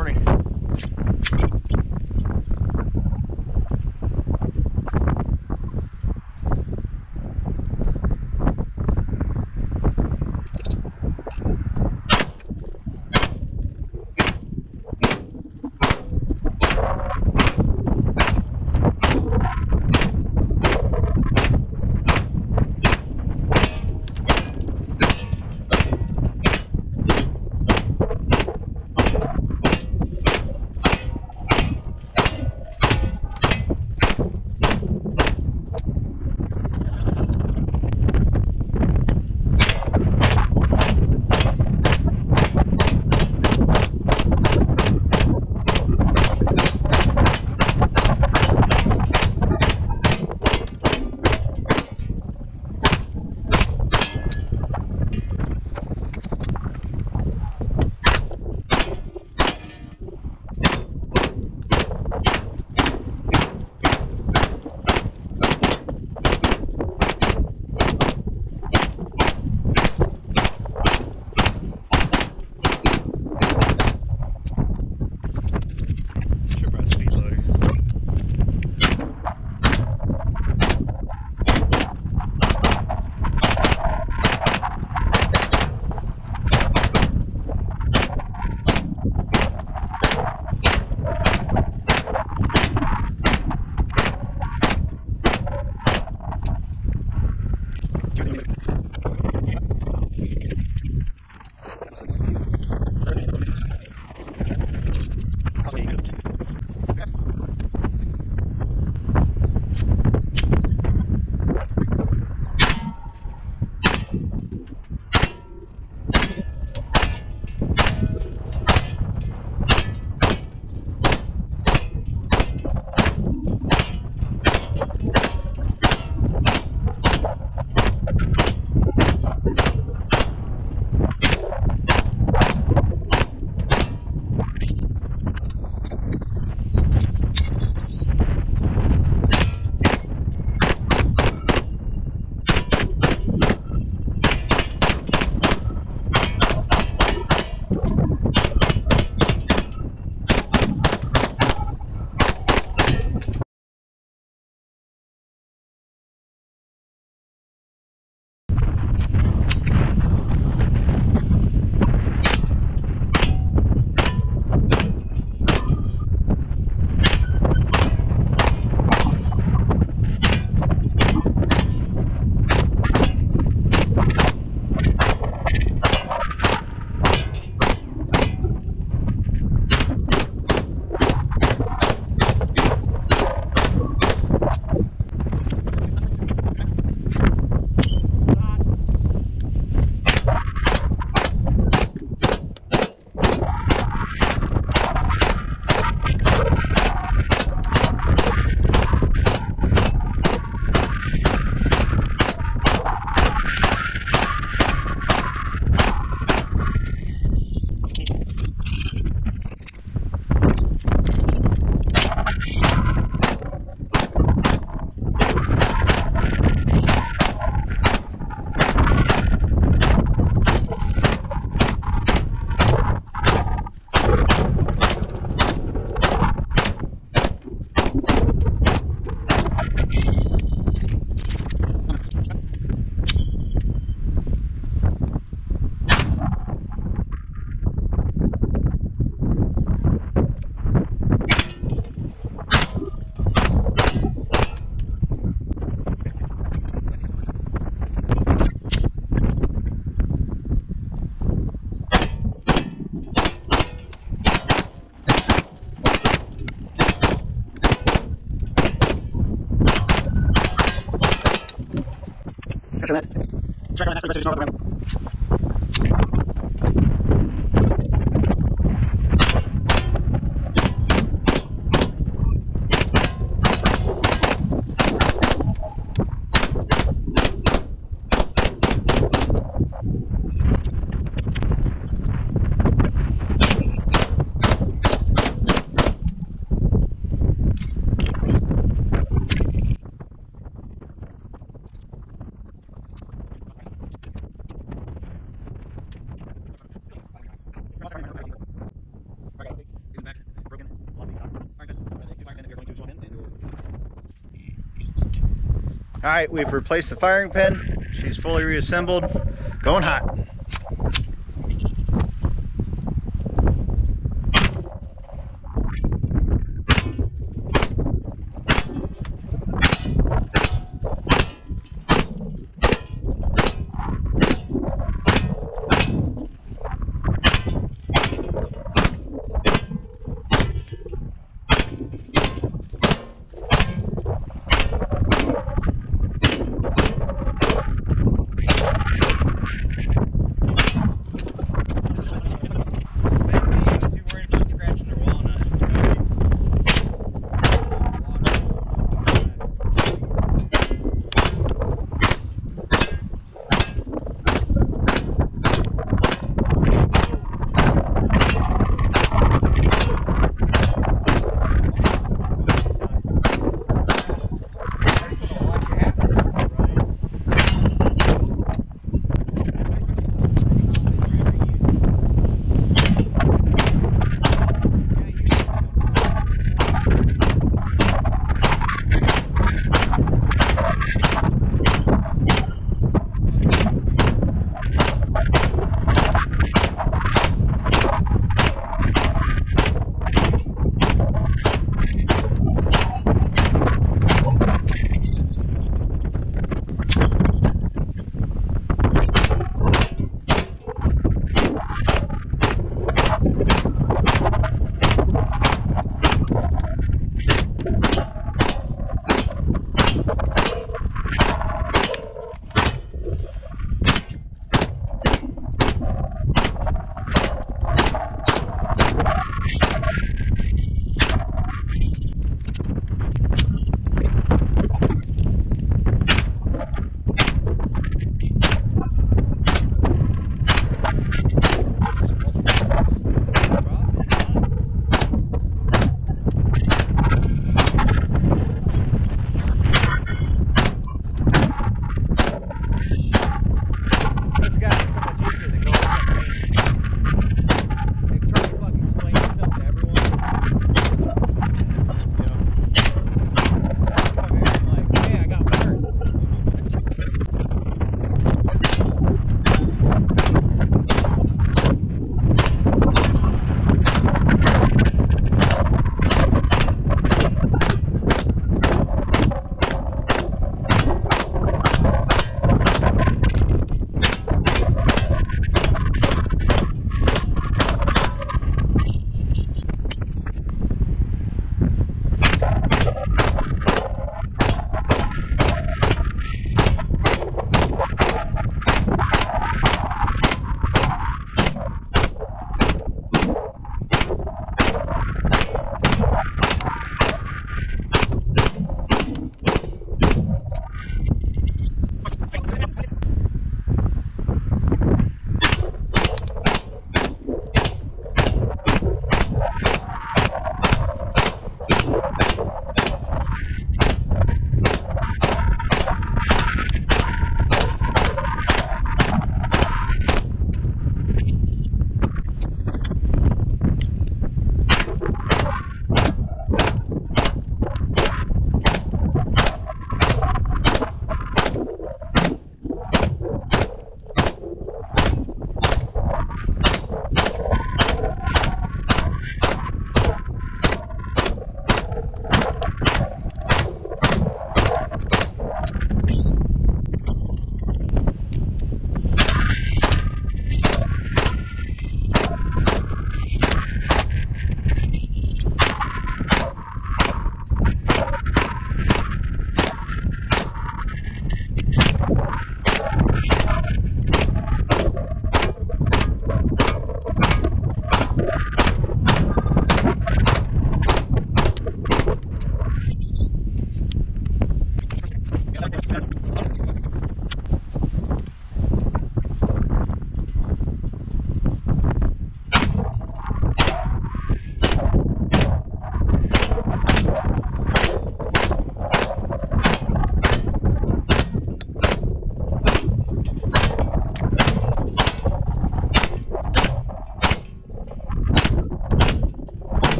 morning. puede ser All right, we've replaced the firing pin. She's fully reassembled. Going hot.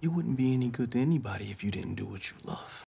You wouldn't be any good to anybody if you didn't do what you love.